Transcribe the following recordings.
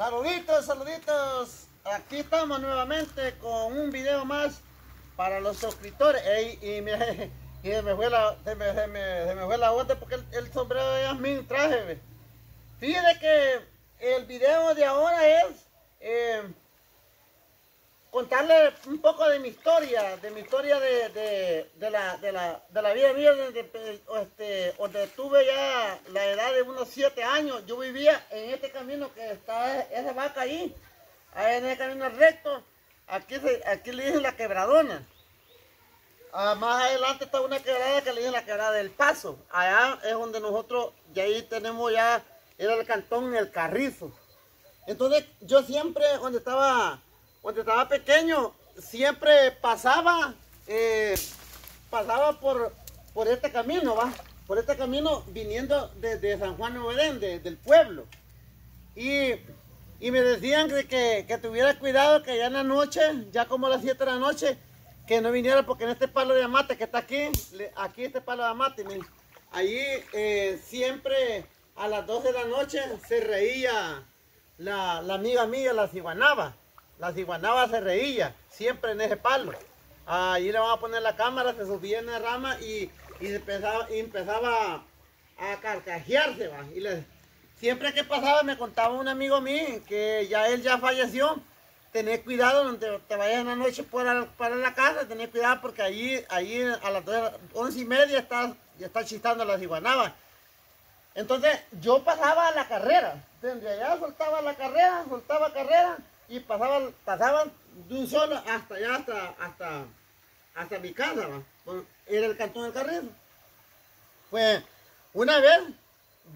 Saluditos, saluditos. Aquí estamos nuevamente con un video más para los suscriptores. Ey, y, me, y me fue la, se me, se me, se me fue la onda porque el, sombrero de Yasmin traje. Fíjate que el video de ahora es eh, contarle un poco de mi historia, de mi historia de, de, de la, de, la, vida mía, donde, este, donde tuve ya la edad de unos 7 años. Yo vivía en este camino que está esa vaca ahí, ahí en el camino recto. Aquí, aquí le dicen la quebradona. Ah, más adelante está una quebrada que le dicen la quebrada del paso. Allá es donde nosotros, y ahí tenemos ya, era el cantón El Carrizo. Entonces yo siempre, cuando estaba cuando estaba pequeño, siempre pasaba, eh, pasaba por, por este camino, ¿va? Por este camino viniendo desde San Juan Nuevo Edén, de- del pueblo. Y, y me decían que, que, tuviera cuidado que ya en la noche, ya como a las 7 de la noche, que no viniera porque en este palo de amate que está aquí, aquí este palo de amate, miren, allí eh, siempre a las 12 de la noche se reía la, la amiga mía, la ciguanaba. La ciguanaba se reía, siempre en ese palo. Allí le van a poner la cámara, se subía en la rama y, y empezaba, empezaba a carcajearse. ¿va? Y siempre que pasaba me contaba un amigo mío que ya él ya falleció. Tener cuidado donde te vayas en la noche para, para la casa, tener cuidado porque allí, allí a las 12 once y media está, ya está chistando la ciguanaba. Entonces yo pasaba a la carrera, desde allá soltaba la carrera, soltaba carrera y pasaban, pasaban de un solo hasta allá, hasta, hasta, hasta mi casa, ¿va? Era el cantón del Carrizo. Pues una vez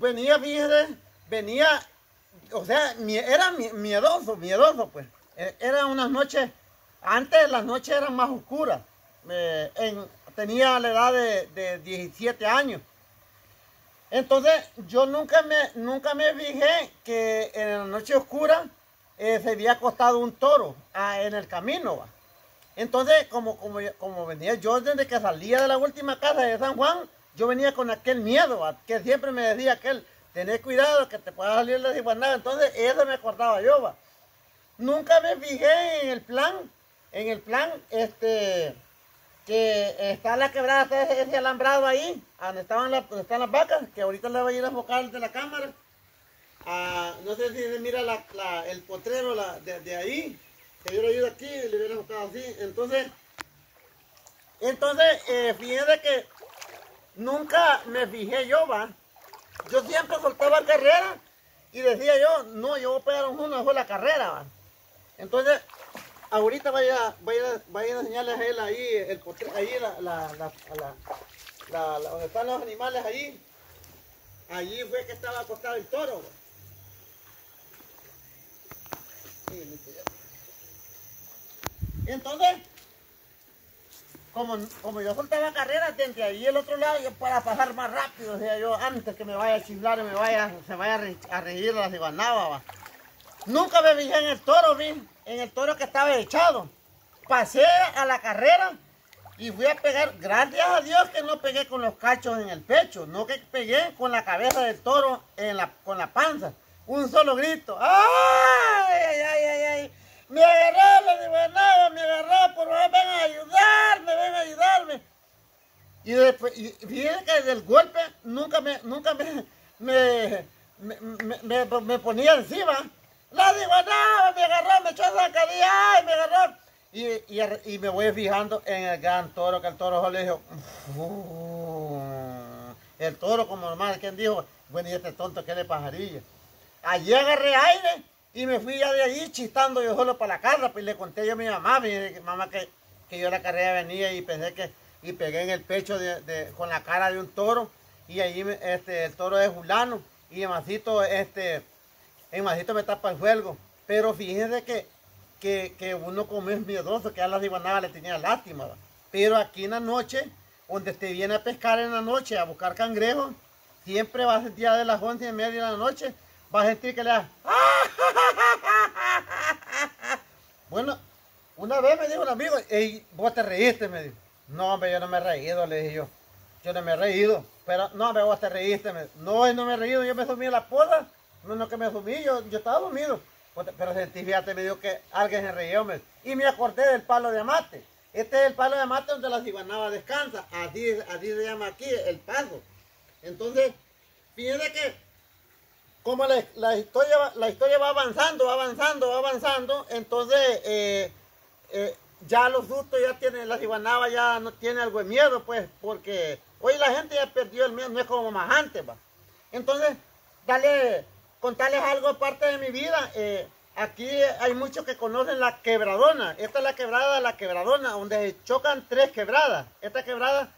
venía, fíjese, venía, o sea, era mie- miedoso, miedoso, pues. Eh, Eran unas noches, antes las noches eran más oscuras. En- tenía la edad de, de 17 años. Entonces yo nunca me, nunca me fijé que en la noche oscura eh, se había acostado un toro ah, en el camino. Entonces, como, como, como venía yo desde que salía de la última casa de San Juan, yo venía con aquel miedo, que siempre me decía aquel, tener cuidado que te pueda salir la ciguanada. Entonces, eso me acordaba yo. Nunca me fijé en el plan, en el plan, este, que está la quebrada, ese, alambrado ahí, donde, estaban las, donde están las vacas, que ahorita le voy a ir a enfocar de la cámara. No sé si mira el potrero de, de ahí, que yo lo ido aquí le hubiera enfocado así. Entonces, entonces eh, fíjense que nunca me fijé yo, va. Yo siempre soltaba carrera y decía yo, no, yo voy a pegar un uno fue la carrera, va. Entonces, ahorita vaya, vaya, vaya a enseñarles a él ahí, el potre- ahí la, donde están los animales ahí. Allí fue que estaba acostado el toro. Entonces, como, como yo soltaba carreras desde ahí el otro lado, yo para pasar más rápido, decía yo, antes que me vaya a chiflar y me vaya, se vaya a, re- a reír la ciguanaba. Nunca me fijé en el toro, vi, en el toro que estaba echado. Pasé a la carrera y fui a pegar, gracias a Dios que no pegué con los cachos en el pecho, no que pegué con la cabeza del toro en la, con la panza. Un solo grito. ¡Ay, Y después, y fíjense que del golpe nunca me, nunca me, me, me, me- ponía encima. La divanaba, me agarró, me echó zancadilla, ay, me agarró. Y, y, y me voy fijando en el gran toro, que el toro solo dijo, el toro como normal, quien dijo, bueno, y este tonto que de pajarilla. Allí agarré aire y me fui ya de allí chistando yo solo para la casa, pues le conté yo a mi mamá, dije, mamá que, que yo la carrera venía y pensé que, y pegué en el pecho de, con la cara de un toro, y allí este, el toro es fulano, y el masito, este, el masito me tapa el fuego, pero fíjense que, que, que uno como es miedoso, que a la divanaba le tenía lástima, pero aquí en la noche, donde te viene a pescar en la noche, a buscar cangrejos, siempre vas a sentir de las once y media de la noche, vas a sentir que le das. Bueno, una vez me dijo un amigo, "Ey, vos te reíste, me dijo. No, hombre, yo no me he reído, le dije yo. Yo no me he reído. Pero, no, hombre, vos te reíste. Me... No, no me he reído, yo me sumí en la poda. No, no que me sumí, yo, yo estaba dormido. pero sentí, fíjate, me dijo que alguien se reyó. y me acordé del palo de mate. Este es el palo de mate donde la ciguanaba descansa. Así, así se llama aquí, el palo. Entonces, fíjense que como la, historia, la historia va avanzando, va avanzando, va avanzando, entonces eh, eh, ya los sustos ya tienen, la ciguanaba ya no tiene algo de miedo, pues, porque hoy la gente ya perdió el miedo, no es como más antes, va. Entonces, dale, contarles algo aparte de mi vida. Eh, aquí hay muchos que conocen la quebradona. Esta es la quebrada, la quebradona, donde chocan tres quebradas. Esta quebrada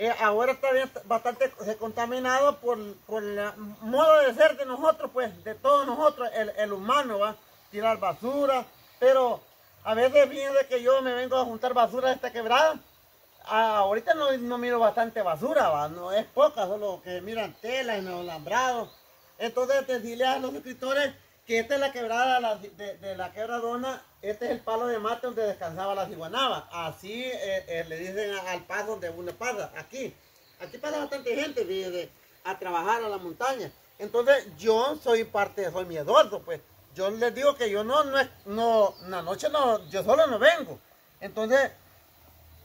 eh, ahora está bien, bastante contaminado por, por el modo de ser de nosotros, pues, de todos nosotros, el, humano, va, tirar basura, pero a veces viene que yo me vengo a juntar basura de esta quebrada, ahorita no, no, miro bastante basura, va, no es poca, solo que miran telas en los alambrados, entonces decirle a los escritores que esta es la quebrada de, la quebradona, este es el palo de mate donde descansaba la ciguanaba. Así eh, eh, le dicen al paso donde uno pasa, aquí. Aquí pasa bastante gente a trabajar a la montaña. Entonces yo soy parte, soy miedoso, pues. Yo les digo que yo no, no, no, una noche no, yo solo no vengo. Entonces,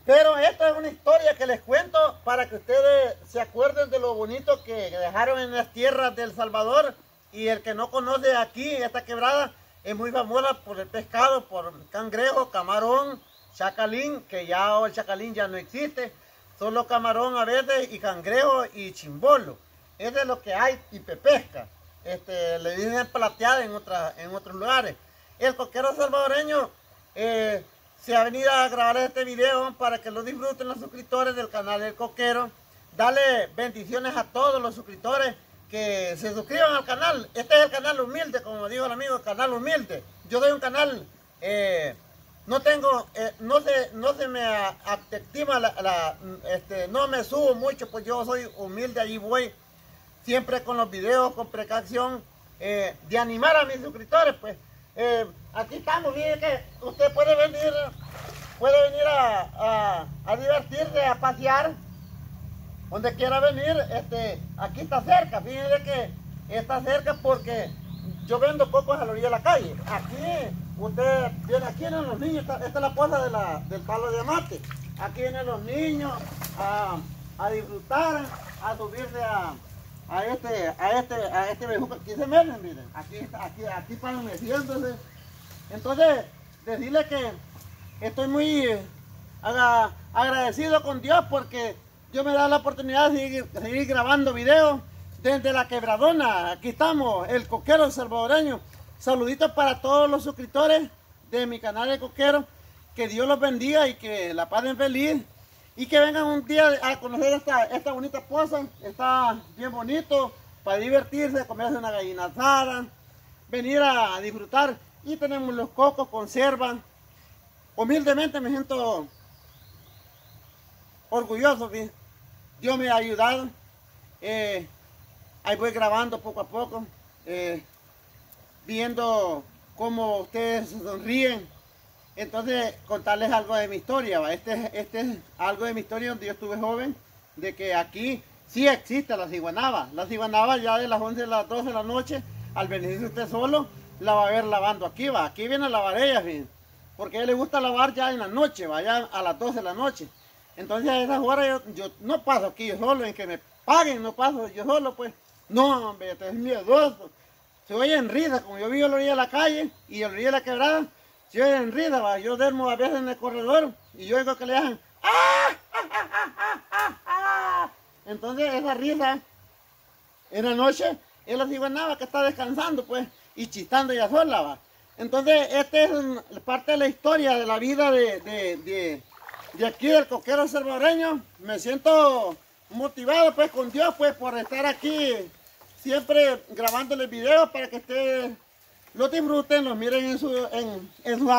pero esta es una historia que les cuento para que ustedes se acuerden de lo bonito que dejaron en las tierras del Salvador y el que no conoce aquí, esta quebrada, es muy famosa por el pescado, por cangrejo, camarón, chacalín, que ya el chacalín ya no existe, solo camarón a veces y cangrejo y chimbolo. Eso es lo que hay y pesca. Este, le dicen plateada en, otra, en otros lugares. El coquero salvadoreño eh, se ha venido a grabar este video para que lo disfruten los suscriptores del canal del coquero. Dale bendiciones a todos los suscriptores que se suscriban al canal. Este es el canal humilde, como dijo el amigo, el canal humilde. Yo doy un canal, eh, no tengo, eh, no, se, no se me activa la, este, no me subo mucho, pues yo soy humilde, allí voy siempre con los videos, con precaución, eh, de animar a mis suscriptores, pues. aquí estamos, miren que usted puede venir, puede venir a, a divertirse, a pasear donde quiera venir, este, aquí está cerca, fíjense que está cerca porque yo vendo cocos a la orilla de la calle. Aquí, usted viene, aquí vienen los niños, esta, es la puerta de la, del palo de mate. Aquí vienen los niños a, a disfrutar, a subirse a, a este, a este, a este bejuco. Aquí se meten, miren, aquí, aquí, aquí paran metiéndose. Entonces, decirle que estoy muy agradecido con Dios porque yo me da la oportunidad de seguir, grabando videos desde la quebradona. Aquí estamos, el coquero salvadoreño. Saluditos para todos los suscriptores de mi canal de coquero. Que Dios los bendiga y que la pasen feliz. Y que vengan un día a conocer esta, esta bonita poza. Está bien bonito para divertirse, comerse una gallina asada, venir a disfrutar. Y tenemos los cocos, conservan. Humildemente me siento orgulloso. Dios me ha ayudado. Eh, ahí voy grabando poco a poco, eh, viendo cómo ustedes sonríen. Entonces, contarles algo de mi historia. Este, este es algo de mi historia donde yo estuve joven, de que aquí sí existe la ciguanaba. La ciguanaba ya de las 11 a las 12 de la noche, al venirse usted solo, la va a ver lavando aquí, va. Aquí viene a lavar ella, porque a ella le gusta lavar ya en la noche, va, ya a las 12 de la noche. Entonces a esas horas yo, no paso aquí yo solo, en que me paguen, no paso yo solo, pues. No, hombre, este es miedoso. Se oye en risa, como yo vivo a la orilla de la calle y a la orilla de la quebrada, se oye en risa, va. yo duermo a veces en el corredor y yo oigo que le hacen ¡Ah! Entonces esa risa en la noche es la ciguanaba que está descansando, pues, y chistando ya sola, va. Entonces, esta es parte de la historia de la vida de, de de aquí del coquero salvadoreño. Me siento motivado pues con Dios pues por estar aquí siempre grabándoles videos para que ustedes lo disfruten, los miren en, su, en, sus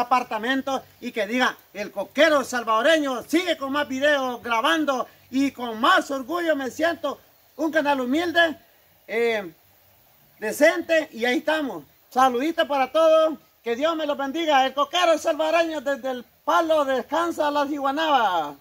y que digan, el coquero salvadoreño sigue con más videos grabando y con más orgullo me siento un canal humilde, eh, decente y ahí estamos. Saluditos para todos, que Dios me los bendiga. El coquero salvadoreño desde el Palo descansa la ciguanaba.